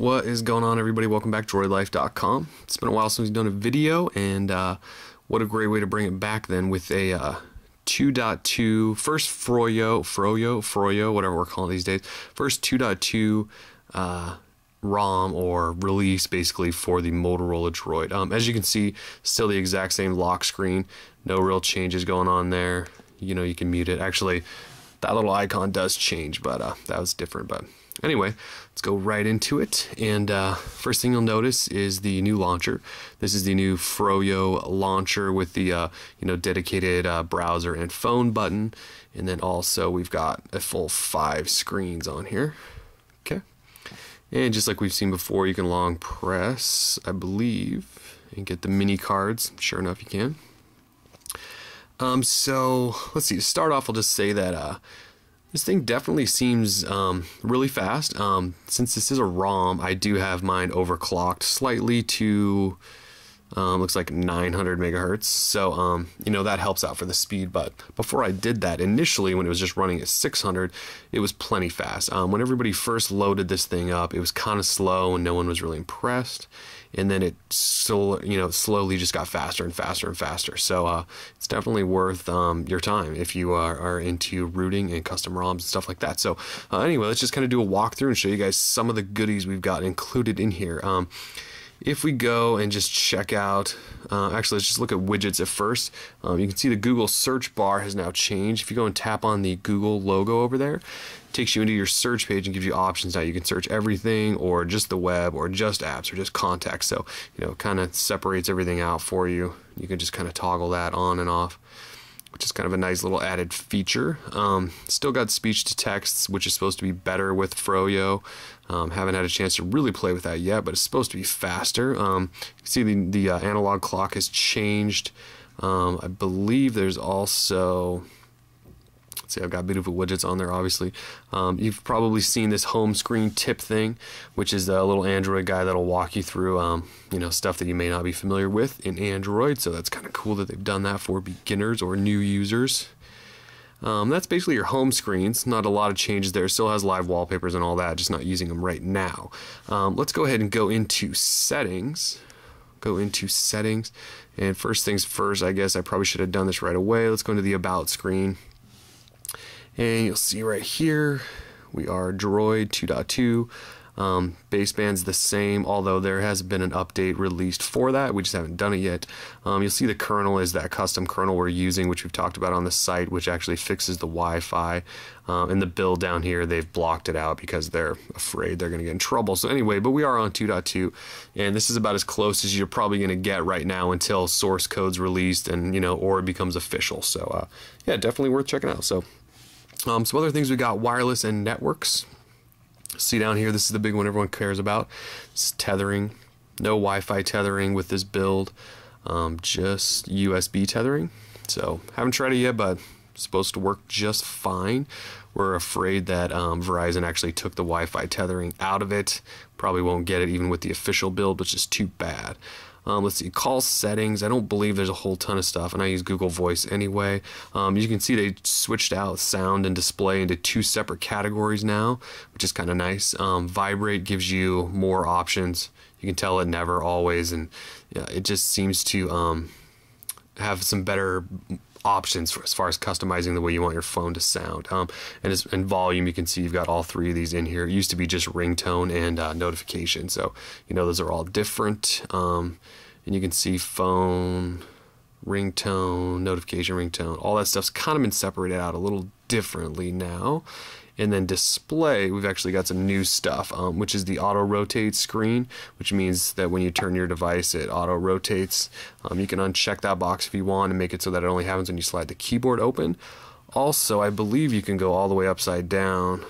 What is going on, everybody? Welcome back to DroidLife.com. It's been a while since we've done a video, and uh, what a great way to bring it back then with a uh, 2.2, first Froyo, Froyo, Froyo, whatever we're calling these days, first 2.2 uh, ROM or release basically for the Motorola Droid. Um, as you can see, still the exact same lock screen, no real changes going on there. You know, you can mute it. Actually, that little icon does change, but uh, that was different. But anyway, let's go right into it. And uh, first thing you'll notice is the new launcher. This is the new Froyo launcher with the uh, you know dedicated uh, browser and phone button. And then also we've got a full five screens on here. Okay. And just like we've seen before, you can long press, I believe, and get the mini cards. Sure enough, you can. Um, so let's see. To start off, I'll just say that uh, this thing definitely seems um, really fast. Um, since this is a ROM, I do have mine overclocked slightly to um, looks like 900 megahertz. So, um, you know, that helps out for the speed. But before I did that, initially when it was just running at 600, it was plenty fast. Um, when everybody first loaded this thing up, it was kind of slow and no one was really impressed. And then it so you know slowly just got faster and faster and faster. So uh, it's definitely worth um, your time if you are, are, into rooting and custom ROMs and stuff like that. So uh, anyway, let's just kind of do a walkthrough and show you guys some of the goodies we've got included in here. Um, if we go and just check out, uh, actually, let's just look at widgets at first. Um, you can see the Google search bar has now changed. If you go and tap on the Google logo over there, it takes you into your search page and gives you options now. You can search everything, or just the web, or just apps, or just contacts. So, you know, kind of separates everything out for you. You can just kind of toggle that on and off which is kind of a nice little added feature. Um, still got speech to text, which is supposed to be better with Froyo. Um, haven't had a chance to really play with that yet, but it's supposed to be faster. Um, you can see the, the uh, analog clock has changed. Um, I believe there's also see, I've got beautiful widgets on there, obviously. Um, you've probably seen this home screen tip thing, which is a little Android guy that'll walk you through, um, you know, stuff that you may not be familiar with in Android. So that's kind of cool that they've done that for beginners or new users. Um, that's basically your home screens. Not a lot of changes there. Still has live wallpapers and all that, just not using them right now. Um, let's go ahead and go into settings. Go into settings. And first things first, I guess I probably should have done this right away. Let's go into the about screen. And you'll see right here, we are Droid 2.2. Um, baseband's the same, although there has been an update released for that. We just haven't done it yet. Um, you'll see the kernel is that custom kernel we're using, which we've talked about on the site, which actually fixes the Wi-Fi. Um, in the build down here, they've blocked it out because they're afraid they're going to get in trouble. So anyway, but we are on 2.2, and this is about as close as you're probably going to get right now until source code's released and you know, or it becomes official. So uh, yeah, definitely worth checking out. So um, some other things we got wireless and networks. See down here, this is the big one everyone cares about. It's tethering. No Wi-Fi tethering with this build. Um, just USB tethering. So haven't tried it yet, but supposed to work just fine. We're afraid that um, Verizon actually took the Wi-Fi tethering out of it. Probably won't get it even with the official build, which is too bad. Um, let's see, call settings. I don't believe there's a whole ton of stuff, and I use Google Voice anyway. Um, you can see they switched out sound and display into two separate categories now, which is kind of nice. Um, vibrate gives you more options. You can tell it never, always, and yeah, it just seems to um, have some better options for, as far as customizing the way you want your phone to sound. Um, and as, in volume, you can see you've got all three of these in here. It used to be just ringtone and uh, notification, so you know those are all different. Um, and you can see phone, ringtone, notification, ringtone, all that stuff's kind of been separated out a little differently now. And then display, we've actually got some new stuff, um, which is the auto rotate screen, which means that when you turn your device, it auto rotates. Um, you can uncheck that box if you want and make it so that it only happens when you slide the keyboard open. Also, I believe you can go all the way upside down.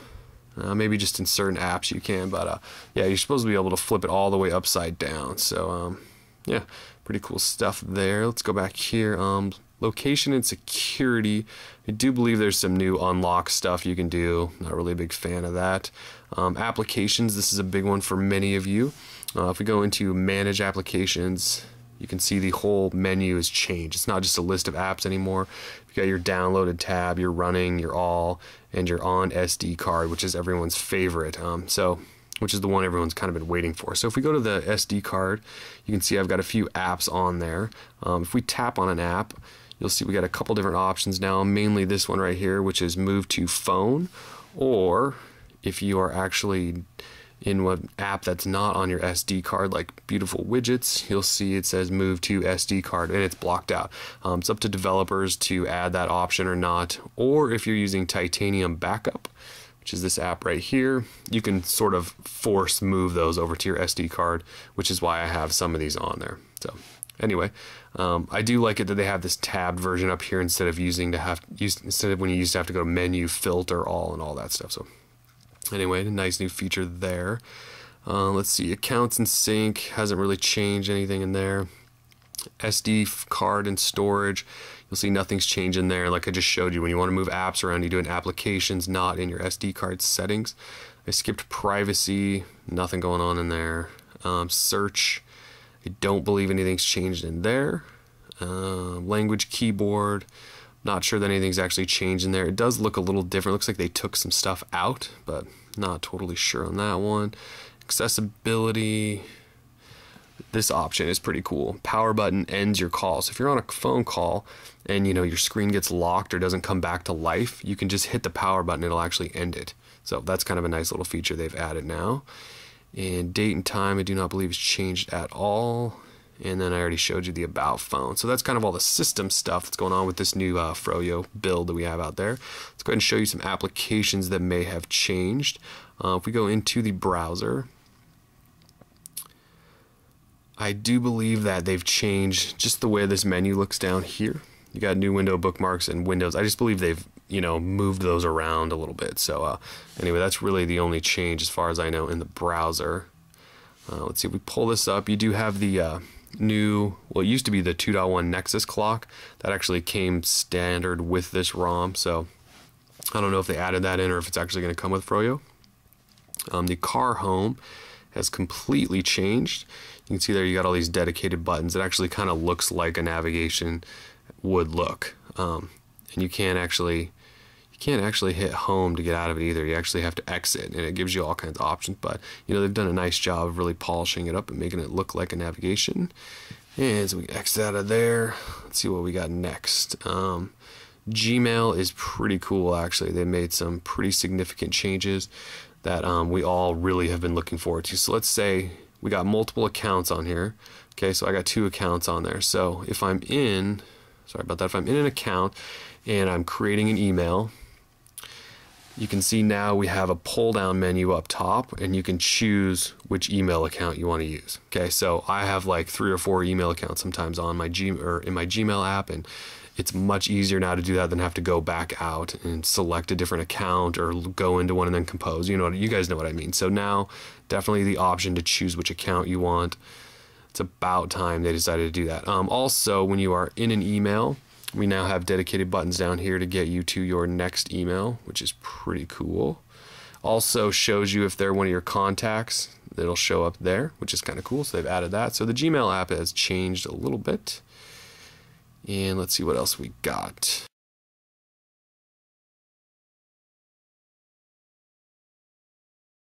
Uh, maybe just in certain apps you can, but uh, yeah, you're supposed to be able to flip it all the way upside down. So, um, yeah, pretty cool stuff there. Let's go back here. Um, location and security. I do believe there's some new unlock stuff you can do. Not really a big fan of that. Um, applications, this is a big one for many of you. Uh, if we go into manage applications, you can see the whole menu has changed. It's not just a list of apps anymore. You've got your downloaded tab, your running, your all, and your on SD card, which is everyone's favorite. Um, so which is the one everyone's kind of been waiting for. So if we go to the SD card, you can see I've got a few apps on there. Um, if we tap on an app, you'll see we got a couple different options now, mainly this one right here, which is move to phone, or if you are actually in an app that's not on your SD card, like beautiful widgets, you'll see it says move to SD card and it's blocked out. Um, it's up to developers to add that option or not, or if you're using Titanium Backup, which is this app right here, you can sort of force move those over to your SD card, which is why I have some of these on there. So anyway, um, I do like it that they have this tabbed version up here instead of using to have use instead of when you used to have to go to menu, filter, all, and all that stuff. So anyway, a nice new feature there. Uh, let's see, accounts and sync hasn't really changed anything in there. SD card and storage, you'll see nothing's changing there. Like I just showed you, when you want to move apps around, you do in applications, not in your SD card settings. I skipped privacy, nothing going on in there. Um, search, I don't believe anything's changed in there. Uh, language keyboard, not sure that anything's actually changed in there. It does look a little different. It looks like they took some stuff out, but not totally sure on that one. Accessibility. This option is pretty cool. Power button ends your call. So if you're on a phone call and you know your screen gets locked or doesn't come back to life, you can just hit the power button. It'll actually end it. So that's kind of a nice little feature they've added now. And date and time, I do not believe is changed at all and then I already showed you the about phone. So that's kind of all the system stuff that's going on with this new uh, Froyo build that we have out there. Let's go ahead and show you some applications that may have changed. Uh, if we go into the browser, I do believe that they've changed just the way this menu looks down here. You got new window bookmarks and windows. I just believe they've you know moved those around a little bit. So uh, anyway, that's really the only change as far as I know in the browser. Uh, let's see if we pull this up. You do have the uh, new, well, it used to be the 2.1 Nexus clock that actually came standard with this ROM. So I don't know if they added that in or if it's actually going to come with Froyo. Um, the car home has completely changed. You can see there you got all these dedicated buttons. It actually kind of looks like a navigation would look. Um, and you can't actually you can't actually hit home to get out of it either. You actually have to exit, and it gives you all kinds of options. But you know they've done a nice job of really polishing it up and making it look like a navigation. And so we exit out of there. Let's see what we got next. Um, Gmail is pretty cool actually. They made some pretty significant changes that um, we all really have been looking forward to. So let's say we got multiple accounts on here. Okay, so I got two accounts on there. So if I'm in, sorry about that, if I'm in an account and I'm creating an email, you can see now we have a pull down menu up top and you can choose which email account you want to use. Okay, so I have like three or four email accounts sometimes on my G or in my Gmail app and it's much easier now to do that than have to go back out and select a different account or go into one and then compose. You know, you guys know what I mean. So now definitely the option to choose which account you want. It's about time they decided to do that. Um, also, when you are in an email, we now have dedicated buttons down here to get you to your next email, which is pretty cool. Also shows you if they're one of your contacts, it'll show up there, which is kind of cool. So they've added that. So the Gmail app has changed a little bit. And let's see what else we got.